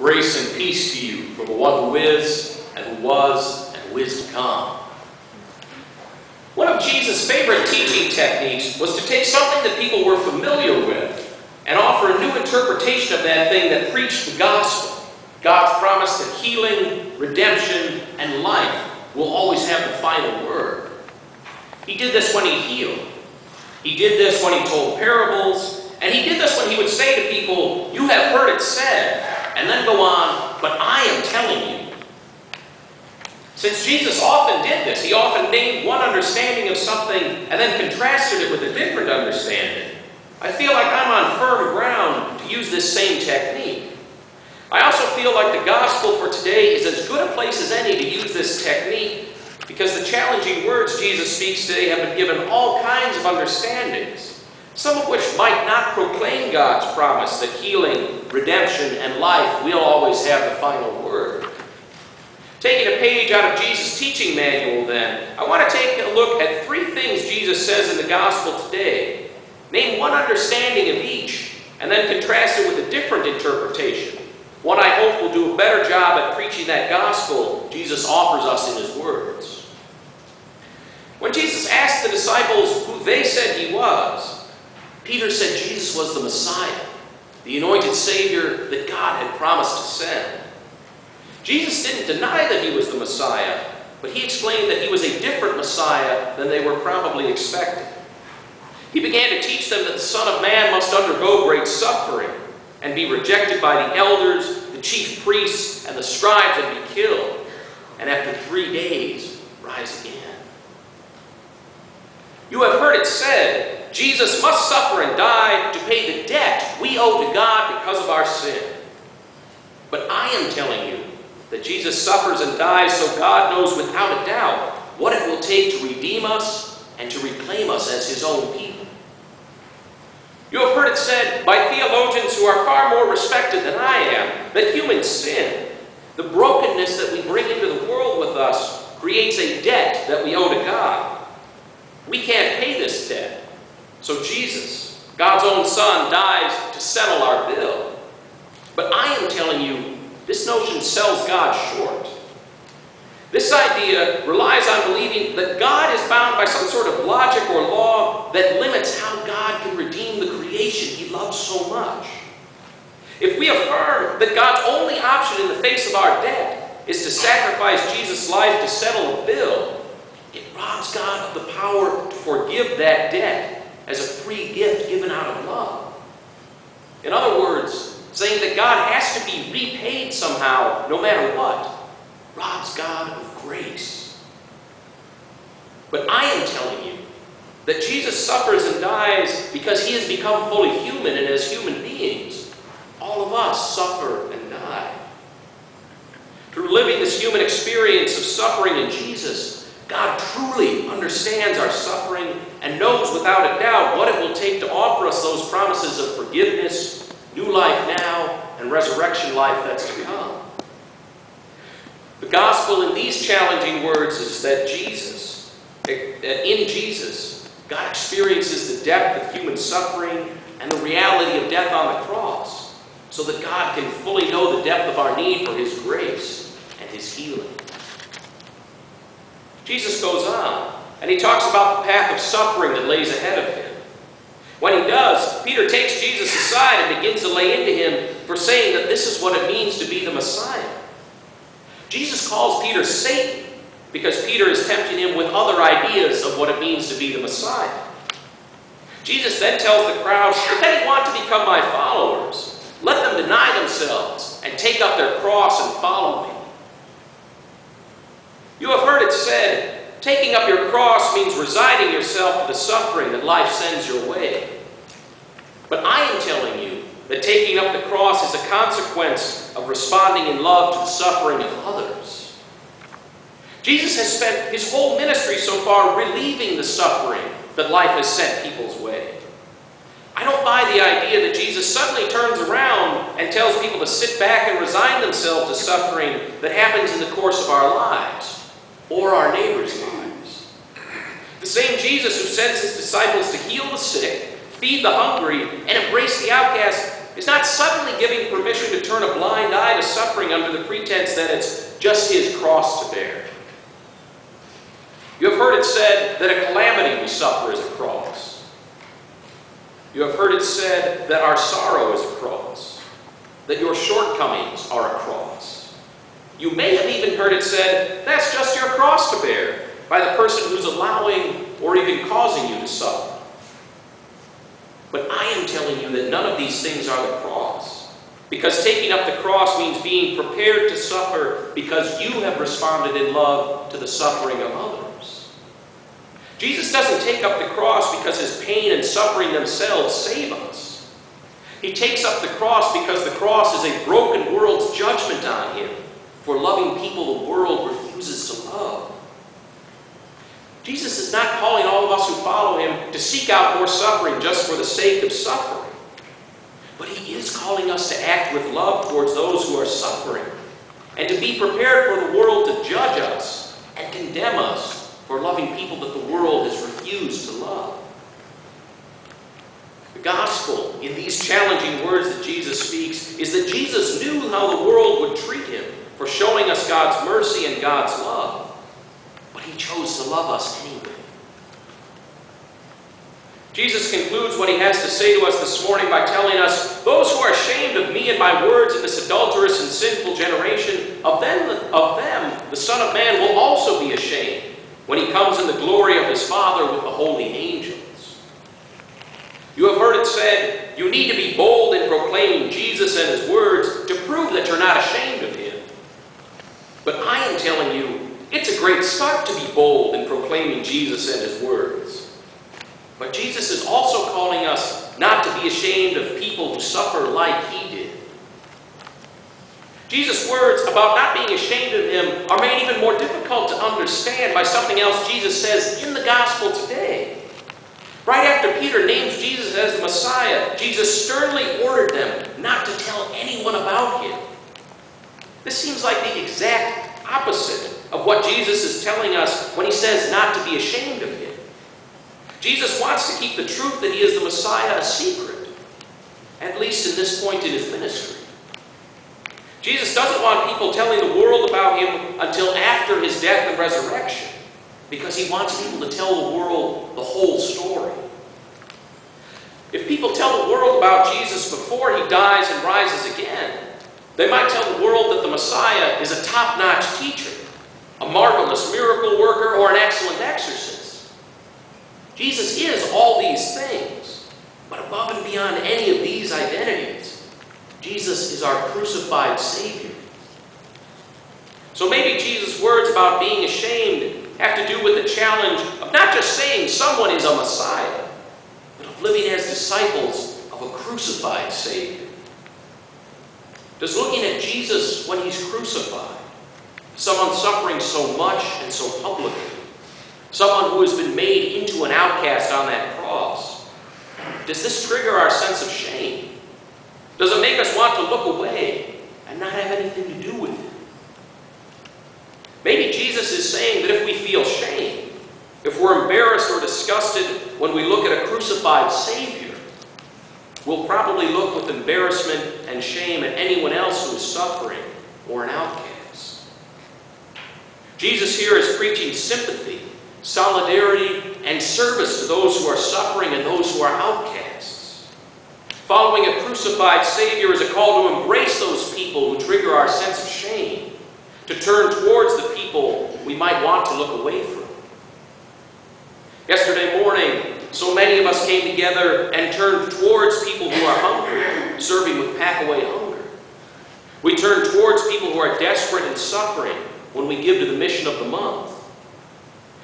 Grace and peace to you from the one who is, and who was, and who is to come. One of Jesus' favorite teaching techniques was to take something that people were familiar with and offer a new interpretation of that thing that preached the gospel. God's promise that healing, redemption, and life will always have the final word. He did this when he healed. He did this when he told parables. And he did this when he would say to people, You have heard it said, and then go on, but I am telling you. Since Jesus often did this, he often named one understanding of something and then contrasted it with a different understanding. I feel like I'm on firm ground to use this same technique. I also feel like the gospel for today is as good a place as any to use this technique because the challenging words Jesus speaks today have been given all kinds of understandings, some of which might not proclaim God's promise that healing, redemption, and life will always have the final word. Taking a page out of Jesus' teaching manual, then, I want to take a look at three things Jesus says in the gospel today. Name one understanding of each, and then contrast it with a different interpretation. One I hope will do a better job at preaching that gospel Jesus offers us in his words. When Jesus asked the disciples who they said he was, Peter said Jesus was the Messiah, the anointed Savior that God had promised to send. Jesus didn't deny that he was the Messiah, but he explained that he was a different Messiah than they were probably expecting. He began to teach them that the Son of Man must undergo great suffering and be rejected by the elders, the chief priests, and the scribes and be killed, and after three days rise again. You have heard it said, Jesus must suffer and die to pay the debt we owe to God because of our sin. But I am telling you that Jesus suffers and dies so God knows without a doubt what it will take to redeem us and to reclaim us as His own people. You have heard it said by theologians who are far more respected than I am that human sin, the brokenness that we bring into the world with us, creates a debt that we owe to God. We can't pay. So Jesus, God's own Son, dies to settle our bill. But I am telling you, this notion sells God short. This idea relies on believing that God is bound by some sort of logic or law that limits how God can redeem the creation he loves so much. If we affirm that God's only option in the face of our debt is to sacrifice Jesus' life to settle a bill, it robs God of the power to forgive that debt as a free gift given out of love. In other words, saying that God has to be repaid somehow, no matter what, robs God of grace. But I am telling you that Jesus suffers and dies because he has become fully human, and as human beings, all of us suffer and die. Through living this human experience of suffering in Jesus, God truly understands our suffering knows without a doubt what it will take to offer us those promises of forgiveness, new life now, and resurrection life that's to come. The gospel in these challenging words is that Jesus, that in Jesus, God experiences the depth of human suffering and the reality of death on the cross so that God can fully know the depth of our need for His grace and His healing. Jesus goes on, and he talks about the path of suffering that lays ahead of him. When he does, Peter takes Jesus aside and begins to lay into him for saying that this is what it means to be the Messiah. Jesus calls Peter Satan because Peter is tempting him with other ideas of what it means to be the Messiah. Jesus then tells the crowd, if any want to become my followers, let them deny themselves and take up their cross and follow me. You have heard it said, taking up your cross means resigning yourself to the suffering that life sends your way. But I am telling you that taking up the cross is a consequence of responding in love to the suffering of others. Jesus has spent his whole ministry so far relieving the suffering that life has sent people's way. I don't buy the idea that Jesus suddenly turns around and tells people to sit back and resign themselves to suffering that happens in the course of our lives or our neighbors' lives. The same Jesus who sends his disciples to heal the sick, feed the hungry, and embrace the outcast is not suddenly giving permission to turn a blind eye to suffering under the pretense that it's just his cross to bear. You have heard it said that a calamity we suffer is a cross. You have heard it said that our sorrow is a cross, that your shortcomings are a cross. You may have even heard it said, that's just your cross to bear, by the person who's allowing or even causing you to suffer. But I am telling you that none of these things are the cross. Because taking up the cross means being prepared to suffer because you have responded in love to the suffering of others. Jesus doesn't take up the cross because his pain and suffering themselves save us. He takes up the cross because the cross is a broken world's judgment on him for loving people the world refuses to love. Jesus is not calling all of us who follow him to seek out more suffering just for the sake of suffering. But he is calling us to act with love towards those who are suffering and to be prepared for the world to judge us and condemn us for loving people that the world has refused to love. The gospel, in these challenging words that Jesus speaks, is that Jesus knew how the world would treat him for showing us God's mercy and God's love. Chose to love us anyway. Jesus concludes what he has to say to us this morning by telling us, Those who are ashamed of me and my words in this adulterous and sinful generation, of them, of them the Son of Man will also be ashamed when he comes in the glory of his Father with the holy angels. You have heard it said, you need to be bold in proclaiming Jesus and his words to prove that you're not ashamed of him. But I am telling you, great start to be bold in proclaiming Jesus and his words. But Jesus is also calling us not to be ashamed of people who suffer like he did. Jesus' words about not being ashamed of him are made even more difficult to understand by something else Jesus says in the gospel today. Right after Peter names Jesus as the Messiah, Jesus sternly ordered them not to tell anyone about him. This seems like the exact opposite of what Jesus is telling us when he says not to be ashamed of him. Jesus wants to keep the truth that he is the Messiah a secret, at least in this point in his ministry. Jesus doesn't want people telling the world about him until after his death and resurrection, because he wants people to tell the world the whole story. If people tell the world about Jesus before he dies and rises again, they might tell the world that the Messiah is a top-notch teacher a marvelous miracle worker, or an excellent exorcist. Jesus is all these things, but above and beyond any of these identities, Jesus is our crucified Savior. So maybe Jesus' words about being ashamed have to do with the challenge of not just saying someone is a Messiah, but of living as disciples of a crucified Savior. Does looking at Jesus when he's crucified someone suffering so much and so publicly, someone who has been made into an outcast on that cross, does this trigger our sense of shame? Does it make us want to look away and not have anything to do with it? Maybe Jesus is saying that if we feel shame, if we're embarrassed or disgusted when we look at a crucified Savior, we'll probably look with embarrassment and shame at anyone else who is suffering or an outcast. Jesus here is preaching sympathy, solidarity, and service to those who are suffering and those who are outcasts. Following a crucified Savior is a call to embrace those people who trigger our sense of shame, to turn towards the people we might want to look away from. Yesterday morning, so many of us came together and turned towards people who are hungry, serving with Pack Away Hunger. We turned towards people who are desperate and suffering, when we give to the mission of the month.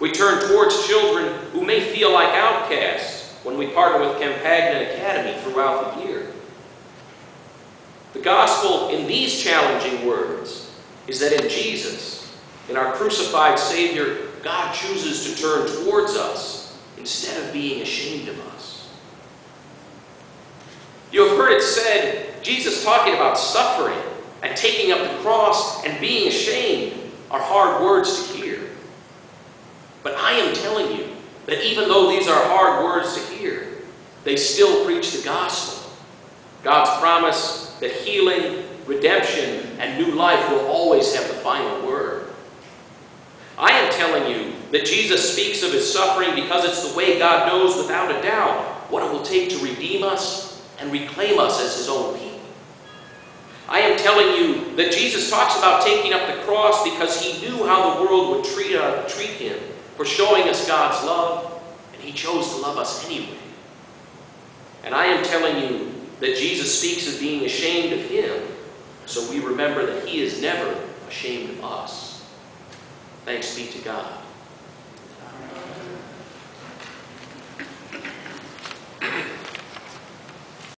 We turn towards children who may feel like outcasts when we partner with Campagna Academy throughout the year. The gospel in these challenging words is that in Jesus, in our crucified Savior, God chooses to turn towards us instead of being ashamed of us. You have heard it said, Jesus talking about suffering and taking up the cross and being ashamed are hard words to hear. But I am telling you that even though these are hard words to hear, they still preach the gospel. God's promise that healing redemption, and new life will always have the final word. I am telling you that Jesus speaks of his suffering because it's the way God knows without a doubt what it will take to redeem us and reclaim us as his own people. I am telling you that Jesus talks about taking up the cross because he knew how the world would treat, uh, treat him for showing us God's love, and he chose to love us anyway. And I am telling you that Jesus speaks of being ashamed of him, so we remember that he is never ashamed of us. Thanks be to God.